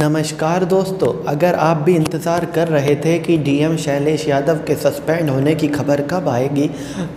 नमस्कार दोस्तों, अगर आप भी इंतज़ार कर रहे थे कि डीएम शैलेश यादव के सस्पेंड होने की खबर कब आएगी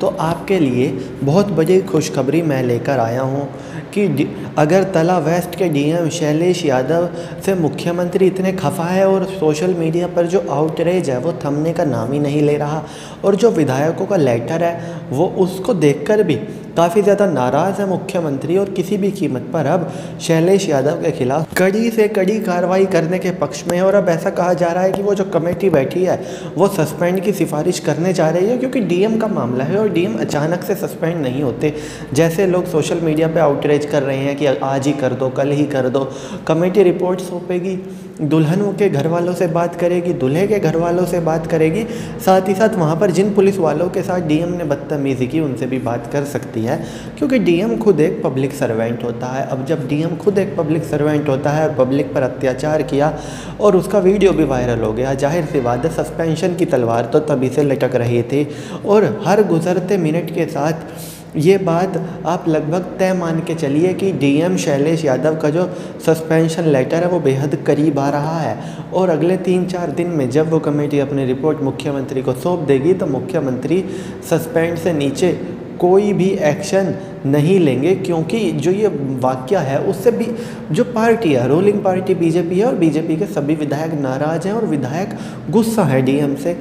तो आपके लिए बहुत बड़ी खुशखबरी मैं लेकर आया हूँ कि अगर तला वेस्ट के डीएम शैलेश यादव से मुख्यमंत्री इतने खफा है और सोशल मीडिया पर जो आउटरेज है वो थमने का नाम ही नहीं ले रहा और जो विधायकों का लेटर है, वो उसको देखकर भी काफ़ी ज़्यादा नाराज़ है मुख्यमंत्री और किसी भी कीमत पर अब शैलेश यादव के खिलाफ कड़ी से कड़ी कार्रवाई करने के पक्ष में और अब ऐसा कहा जा रहा है कि वो जो कमेटी बैठी है, वो सस्पेंड की सिफारिश करने जा रही है क्योंकि डीएम का मामला है और डीएम अचानक से सस्पेंड नहीं होते। जैसे लोग सोशल मीडिया पर आउटरीच कर रहे हैं कि आज ही कर दो, कल ही कर दो, कमेटी रिपोर्ट सौंपेगी। दुल्हनों के घर वालों से बात करेगी, दूल्हे के घर वालों से बात करेगी, साथ ही साथ वहाँ पर जिन पुलिस वालों के साथ डीएम ने बदतमीज़ी की उनसे भी बात कर सकती है, क्योंकि डीएम खुद एक पब्लिक सर्वेंट होता है। अब जब डीएम खुद एक पब्लिक सर्वेंट होता है और पब्लिक पर अत्याचार किया और उसका वीडियो भी वायरल हो गया, ज़ाहिर सी बात है सस्पेंशन की तलवार तो तभी से लटक रही थी और हर गुजरते मिनट के साथ ये बात आप लगभग तय मान के चलिए कि डीएम शैलेश यादव का जो सस्पेंशन लेटर है वो बेहद करीब आ रहा है। और अगले तीन चार दिन में जब वो कमेटी अपनी रिपोर्ट मुख्यमंत्री को सौंप देगी तो मुख्यमंत्री सस्पेंड से नीचे कोई भी एक्शन नहीं लेंगे, क्योंकि जो ये वाक्य है, उससे भी जो पार्टी है रूलिंग पार्टी बीजेपी है और बीजेपी के सभी विधायक नाराज़ हैं और विधायक गुस्सा है डीएम से।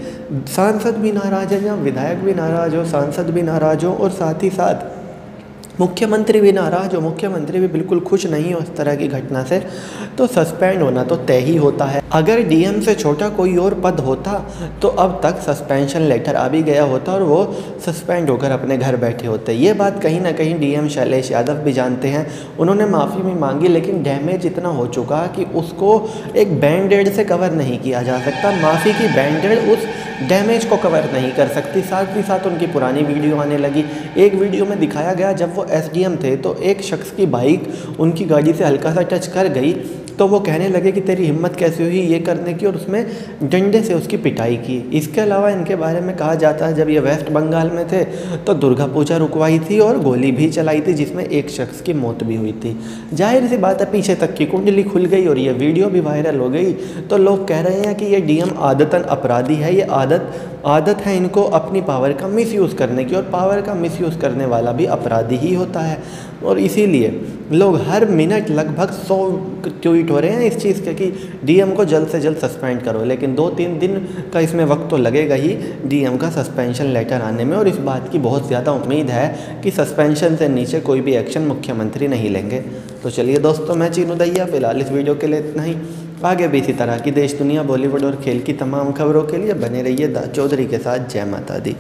सांसद भी नाराज़ हैं या विधायक भी नाराज़ हो, सांसद भी नाराज़ हो और साथ ही साथ मुख्यमंत्री भी नाराज़ हो, मुख्यमंत्री भी बिल्कुल खुश नहीं हो इस तरह की घटना से तो सस्पेंड होना तो तय ही होता है। अगर डीएम से छोटा कोई और पद होता तो अब तक सस्पेंशन लेटर आ भी गया होता और वो सस्पेंड होकर अपने घर बैठे होते। ये बात कहीं ना कहीं डीएम शैलेश यादव भी जानते हैं। उन्होंने माफ़ी भी मांगी, लेकिन डैमेज इतना हो चुका कि उसको एक बैंडेड से कवर नहीं किया जा सकता। माफ़ी की बैंडेड उस डैमेज को कवर नहीं कर सकती। साथ ही साथ उनकी पुरानी वीडियो आने लगी। एक वीडियो में दिखाया गया, जब वो एसडीएम थे तो एक शख्स की बाइक उनकी गाड़ी से हल्का सा टच कर गई। तो वो कहने लगे कि तेरी हिम्मत कैसे हुई ये करने की? और उसमें डंडे से उसकी पिटाई की। इसके अलावा इनके बारे में कहा जाता है, जब ये वेस्ट बंगाल में थे तो दुर्गा पूजा रुकवाई थी और गोली भी चलाई थी, जिसमें एक शख्स की मौत भी हुई थी। ज़ाहिर सी बात है, पीछे तक की कुंडली खुल गई और ये वीडियो भी वायरल हो गई। तो लोग कह रहे हैं कि ये डीएम आदतन अपराधी है, ये आदत आदत है इनको अपनी पावर का मिसयूज़ करने की और पावर का मिसयूज़ करने वाला भी अपराधी ही होता है। और इसीलिए लोग हर मिनट लगभग सौ ट्वीट हो रहे हैं इस चीज़ के कि डीएम को जल्द से जल्द सस्पेंड करो। लेकिन दो तीन दिन का इसमें वक्त तो लगेगा ही डीएम का सस्पेंशन लेटर आने में। और इस बात की बहुत ज़्यादा उम्मीद है कि सस्पेंशन से नीचे कोई भी एक्शन मुख्यमंत्री नहीं लेंगे। तो चलिए दोस्तों, मैं चीनू दैया फ़िलहाल इस वीडियो के लिए इतना ही। आगे भी इसी तरह की देश, दुनिया, बॉलीवुड और खेल की तमाम खबरों के लिए बने रहिए चौधरी के साथ, जय माता दी।